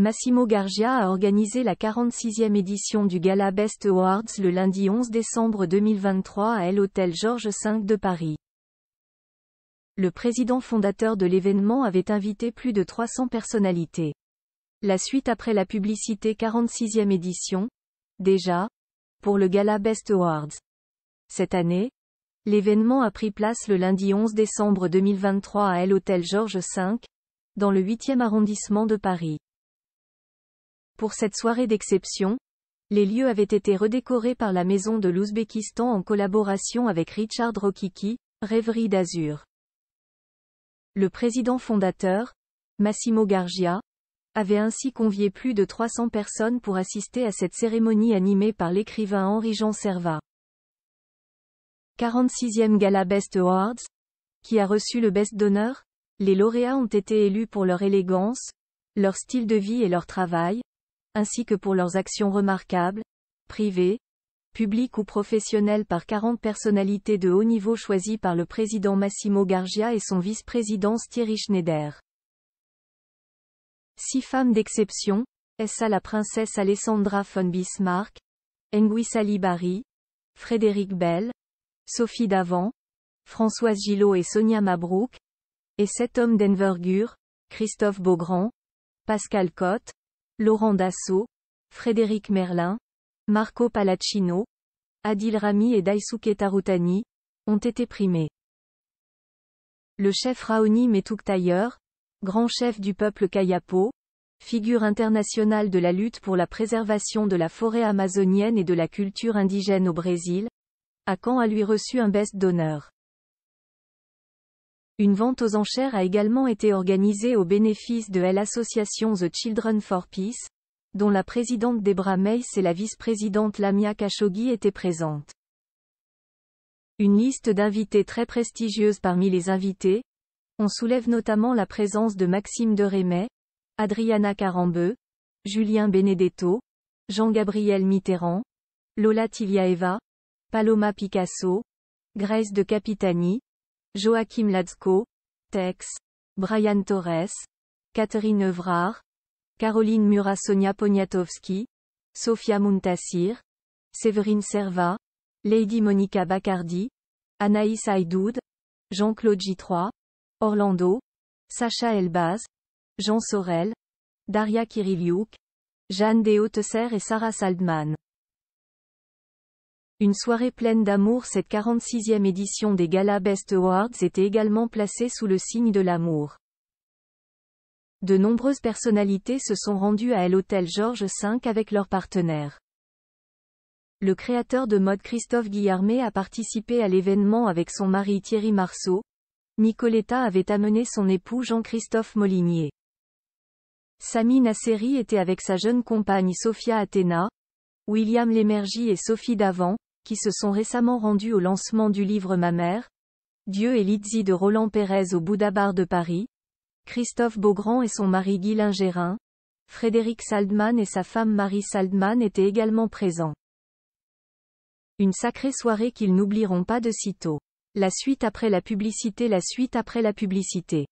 Massimo Gargia a organisé la 46e édition du Gala Best Awards le lundi 11 décembre 2023 à l'Hôtel Georges V de Paris. Le président fondateur de l'événement avait invité plus de 300 personnalités. La suite après la publicité 46e édition, déjà, pour le Gala Best Awards. Cette année, l'événement a pris place le lundi 11 décembre 2023 à l'Hôtel Georges V, dans le 8e arrondissement de Paris. Pour cette soirée d'exception, les lieux avaient été redécorés par la Maison de l'Ouzbékistan en collaboration avec Richard Rokiki, Rêverie d'Azur. Le président fondateur, Massimo Gargia, avait ainsi convié plus de 300 personnes pour assister à cette cérémonie animée par l'écrivain Henri-Jean Servat. 46e Gala Best Awards, qui a reçu le Best d'honneur, les lauréats ont été élus pour leur élégance, leur style de vie et leur travail, ainsi que pour leurs actions remarquables, privées, publiques ou professionnelles par 40 personnalités de haut niveau choisies par le président Massimo Gargia et son vice-président Thierry Schneider. Six femmes d'exception, Essa la princesse Alessandra von Bismarck, Nguissali Barry, Frédéric Bell, Sophie Davant, Françoise Gillot et Sonia Mabrouk, et sept hommes d'envergure, Christophe Beaugrand, Pascal Cotte, Laurent Dassault, Frédéric Merlin, Marco Palacino, Adil Rami et Daisuke Tarutani, ont été primés. Le chef Raoni Metuktayer, grand chef du peuple Kayapo, figure internationale de la lutte pour la préservation de la forêt amazonienne et de la culture indigène au Brésil, a quand a lui reçu un best d'honneur. Une vente aux enchères a également été organisée au bénéfice de l'association The Children for Peace, dont la présidente Debra Meis et la vice-présidente Lamia Khashoggi étaient présentes. Une liste d'invités très prestigieuse parmi les invités. On soulève notamment la présence de Maxime de Rémet, Adriana Carambeu, Julien Benedetto, Jean-Gabriel Mitterrand, Lola Tiliaeva, Paloma Picasso, Grace de Capitani, Joachim Latzko, Tex, Brian Torres, Catherine Evrard, Caroline Murat-Sonia Poniatowski, Sofia Muntasir, Séverine Serva, Lady Monica Bacardi, Anaïs Haïdoud, Jean-Claude J3, Orlando, Sacha Elbaz, Jean Sorel, Daria Kiriliuk, Jeanne Deshotesser et Sarah Saldman. Une soirée pleine d'amour Cette 46e édition des Gala Best Awards était également placée sous le signe de l'amour. De nombreuses personnalités se sont rendues à l'hôtel Georges V avec leurs partenaires. Le créateur de mode Christophe Guillarmet a participé à l'événement avec son mari Thierry Marceau. Nicoletta avait amené son époux Jean-Christophe Molinier. Sami Nasseri était avec sa jeune compagne Sophia Athéna. William Lémergie et Sophie Davant, qui se sont récemment rendus au lancement du livre Ma mère, Dieu et Lizzie de Roland Pérez au Bouddha Bar de Paris, Christophe Beaugrand et son mari Guy Lingérin, Frédéric Saldman et sa femme Marie Saldman étaient également présents. Une sacrée soirée qu'ils n'oublieront pas de sitôt. La suite après la publicité La suite après la publicité.